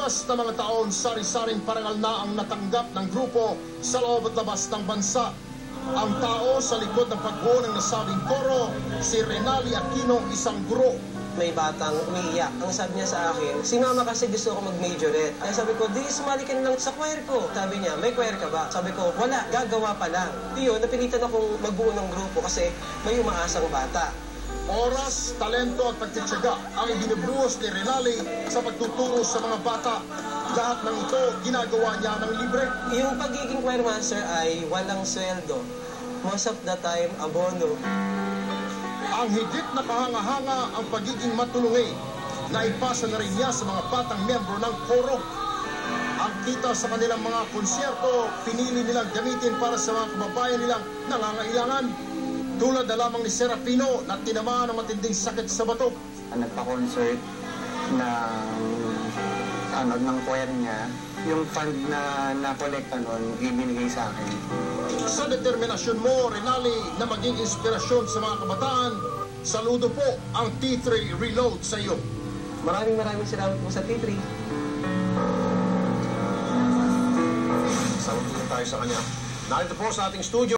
limas na mga taon, sari-saring parangal na ang natanggap ng grupo sa loob at labas ng bansa. Ang tao sa likod ng pagbuo ng nasabing koro, si Renali Aquino, isang guro. may batang umiiyak. Ang sabi niya sa akin, si mama kasi gusto ko mag-majorette. Kaya sabi ko, di sumali ka lang sa choir ko. Sabi niya, may choir ka ba? Sabi ko, wala, gagawa pa lang. Yun, napilitan akong magbuo ng grupo kasi may umaasang bata. Oras, talento at pagtitsaga ang ibinubuhos ni Renali sa pagtuturo sa mga bata. Lahat ng ito, ginagawa niya ng libre. Yung pagiging choir master ay walang sweldo. Most of the time, abono. Ang higit na kahanga-hanga ang pagiging matulungi na ipasa na rin niya sa mga batang miyembro ng koro. Ang kita sa kanilang mga konsyerto, pinili nilang gamitin para sa mga kababayan nilang nangangailangan. Tulad na lamang ni Serafino na tinamaan ng matinding sakit sa bato. ang nagpa-concert na ano, ng choir niya, yung fund na nakolekta nun, ibinigay sa akin. Sa determinasyon mo, Renali, na maging inspirasyon sa mga kabataan, saludo po ang T3 Reload sa iyo. Maraming maraming salamat po sa T3. Saludo tayo sa kanya. Narito po sa ating studio.